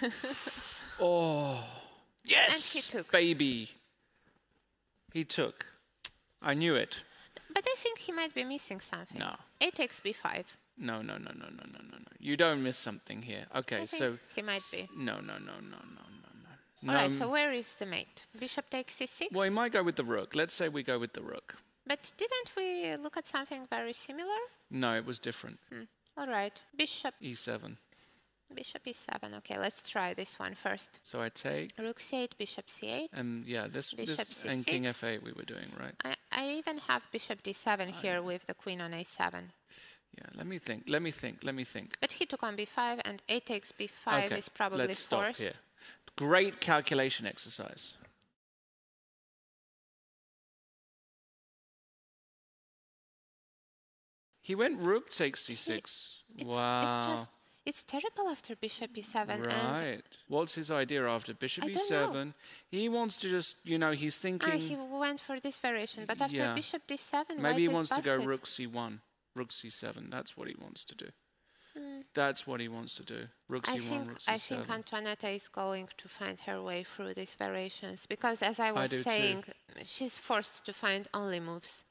oh, yes, he took. baby. He took. I knew it. But I think he might be missing something. No. A takes b5. No, no, no, no, no, no, no, no. You don't miss something here. Okay, I so he might be. No, no, no, no, no, no, no. All right, so where is the mate? Bishop takes c6. Well, he might go with the rook. Let's say we go with the rook. But didn't we look at something very similar? No, it was different. Hmm. All right, bishop, E7. Bishop e7. Okay, let's try this one first. So I take, Rook c8, bishop c8. and yeah, this, Bishop this and King F8 we were doing, right? I, I even have bishop d7 here with the queen on a7. Yeah, let me think, let me think, let me think. But he took on b5, and a takes b5 okay, is probably let's stop forced. here. Great calculation exercise. He went rook takes c6. It's, wow. It's just, it's terrible after bishop e7. And Right. What's his idea after bishop I don't know. e7? He wants to just, you know, he's thinking ah, he went for this variation, but after Yeah. bishop d7, maybe he wants to go rook c1, rook c7. That's what he wants to do. Hmm. That's what he wants to do. Rook I c1, think rook c7. I think Antoaneta is going to find her way through these variations because, as I was too. saying, she's forced to find only moves.